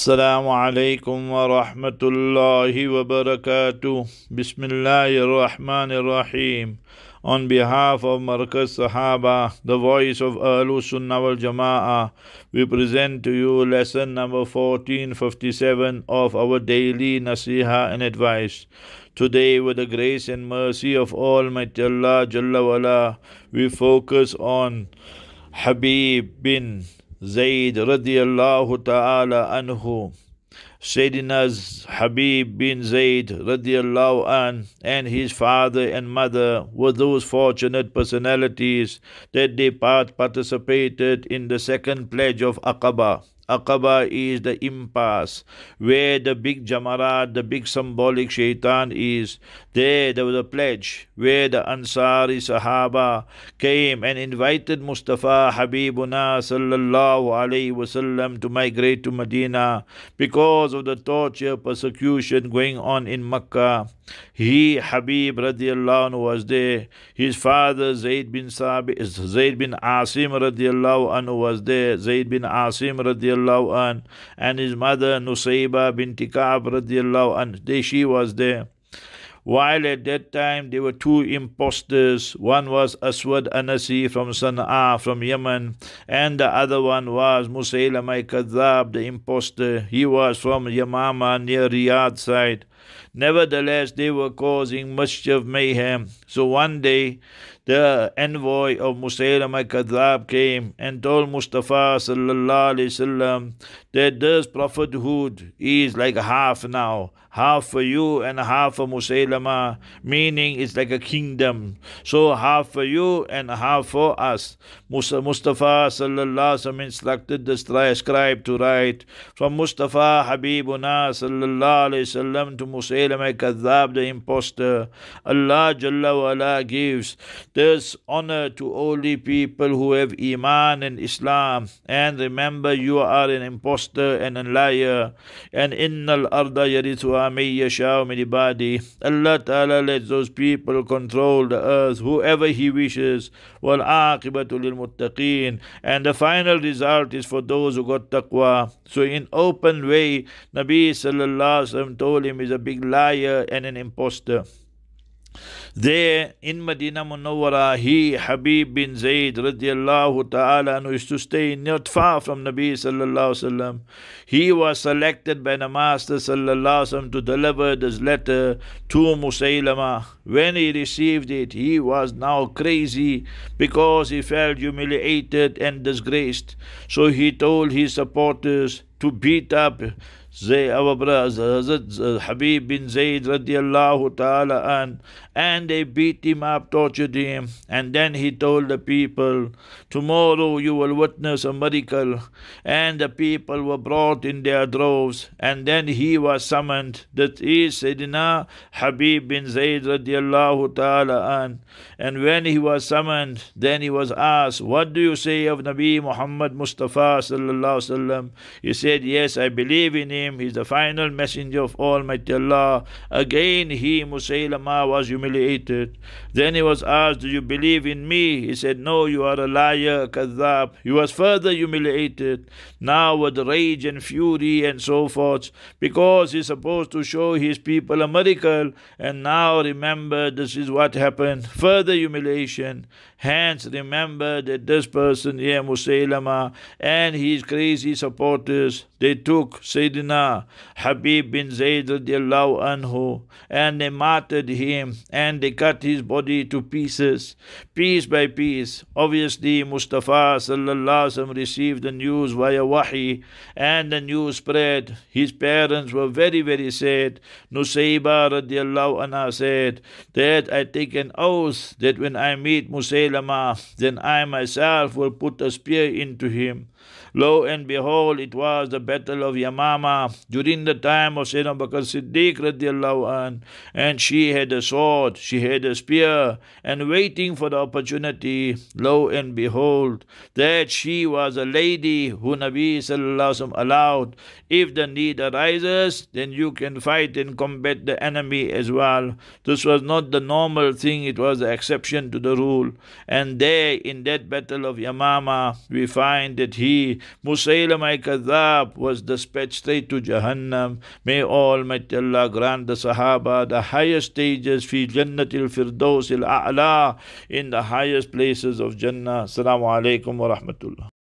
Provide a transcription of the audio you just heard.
السلام عليكم ورحمة الله وبركاته بسم الله الرحمن الرحيم On behalf of Markaz Sahaba, the voice of Ahlu Sunnah wal Jama'ah, we present to you lesson number 1457 of our daily Nasiha and advice. Today, with the grace and mercy of Almighty Allah Jalla wala, we focus on Habib bin Zayd radiallahu ta'ala anhu. Sayyidina Habib bin Zayd radiallahu an and his father and mother were those fortunate personalities that they part participated in the second pledge of Aqaba. Aqaba is the impasse where the big Jamarat, the big symbolic shaitan is. There, there was a pledge where the Ansari Sahaba came and invited Mustafa Habibuna sallallahu alayhi wasallam to migrate to Medina because of the torture, persecution going on in Makkah. He, Habib radiallahu anhu, was there. His father, Zayd bin Sabit, Zayd bin Asim radiallahu anhu was there. Zayd bin Asim radiallahu anhu, and his mother, Nusayba bint Ka'b radiallahu anhu, she was there. While at that time there were two impostors, one was Aswad Anasi from Sana'a from Yemen, and the other one was Musaylamai Kadhab, the impostor. He was from Yamama near Riyadh side. Nevertheless, they were causing mischief, mayhem. So one day, the envoy of Musaylamah Kadhab came and told Mustafa sallallahu alaihi wasallam that this prophethood is like half now, half for you and half for Musaylama, meaning it's like a kingdom. So half for you and half for us. Mustafa sallallahu alaihi instructed the scribe to write from Mustafa Habibuna sallallahu alaihi wasallam to Musaylama Kadhab, the impostor. Allah Jalla wala gives this honor to only people who have Iman and Islam. And remember, you are an impostor and a liar. And innal arda yarithuha may yasha'u min ibadi. Allah Ta'ala lets those people control the earth, whoever He wishes. Wal aqibatu lil muttaqeen. And the final result is for those who got taqwa. So in open way, Nabi Sallallahu Alaihi Wasallam told him he's a big liar and an impostor. There in Medina Munawwara, he, Habib bin Zayd radiallahu ta'ala, who used to stay not far from Nabi sallallahu sallam. He was selected by the Master sallallahu sallam to deliver this letter to Musaylama. When he received it, he was now crazy because he felt humiliated and disgraced. So he told his supporters to beat up Zay, our brother Hazrat uh, Habib bin Zayd radiallahu ta'ala an, and they beat him up, tortured him, and then he told the people, Tomorrow you will witness a miracle. And the people were brought in their droves, and then he was summoned. That is Sayyidina Habib bin Zayd radiallahu ta'ala an. And when he was summoned, then he was asked, What do you say of Nabi Muhammad Mustafa sallallahu sallam? He said, Yes, I believe in him him. He's the final messenger of Almighty Allah. Again, he, Musaylama, was humiliated. Then he was asked, Do you believe in me? He said, No, you are a liar, Kadhab. He was further humiliated. Now, with rage and fury and so forth, because he's supposed to show his people a miracle. And now, remember, this is what happened. Further humiliation. Hence, remember that this person here, Musaylama, and his crazy supporters, they took Sayyidina Habib bin Zayd radiallahu anhu, and they martyred him, and they cut his body to pieces, piece by piece. Obviously, Mustafa sallallahu received the news via wahi, and the news spread. His parents were very, very sad. Nusayba radiallahu anha said that I take an oath that when I meet Musaylama, then I myself will put a spear into him. Lo and behold, it was the battle of Yamama during the time of Sayyidina Bakr Siddiq radiallahu an, and she had a sword, she had a spear, and waiting for the opportunity, lo and behold, that she was a lady who Nabi sallallahu allowed. If the need arises, then you can fight and combat the enemy as well. This was not the normal thing, it was the exception to the rule. And there in that battle of Yamama, we find that he Musaylamah Kadhab was dispatched straight to Jahannam. May Almighty Allah grant the Sahaba the highest stages fi Jannatil Firdaus al A'la in the highest places of Jannah. Assalamu alaikum wa rahmatullah.